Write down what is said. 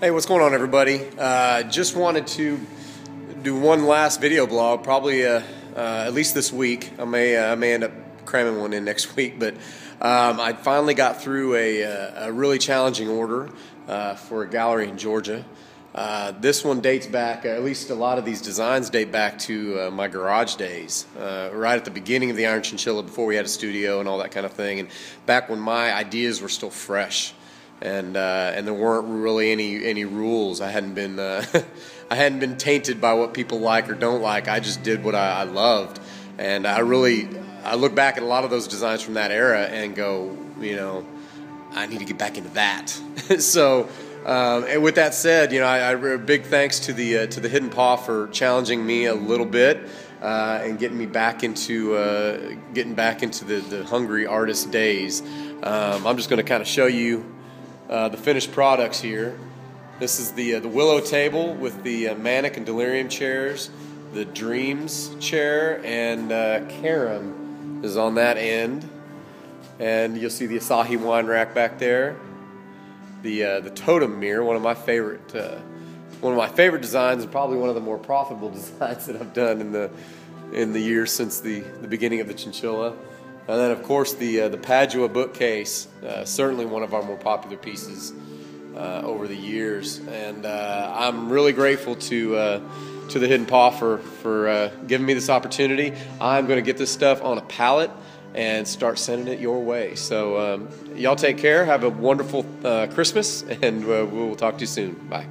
Hey, what's going on, everybody? Uh, just wanted to do one last video blog, probably uh, uh, at least this week. I may uh, I may end up cramming one in next week, but um, I finally got through a, uh, a really challenging order uh, for a gallery in Georgia. This one dates back, at least a lot of these designs date back to my garage days, right at the beginning of the Iron Chinchilla before we had a studio and all that kind of thing, and back when my ideas were still fresh and uh, and there weren't really any any rules. I hadn't been uh, I hadn't been tainted by what people like or don't like. I just did what I, I, loved, and I really I look back at a lot of those designs from that era and go, you know, I need to get back into that. so. Um, and with that said, you know, I, I big thanks to the uh, to the Hidden Paw for challenging me a little bit uh, and getting me back into uh, getting back into the, the hungry artist days. Um, I'm just going to kind of show you uh, the finished products here. This is the, uh, the willow table with the uh, manic and delirium chairs, the dreams chair, and uh, is on that end. And you'll see the Asahi wine rack back there. The, uh, the totem mirror, one of my favorite uh, one of my favorite designs and probably one of the more profitable designs that I've done in the in the years since the, the beginning of the chinchilla. And then, of course, the uh, the Padua bookcase, uh, certainly one of our more popular pieces uh, over the years. And uh, I'm really grateful to uh, to the Hidden Paw for for uh, giving me this opportunity. I'm going to get this stuff on a pallet and start sending it your way. So, um, y'all take care. Have a wonderful Christmas, and we'll talk to you soon. Bye.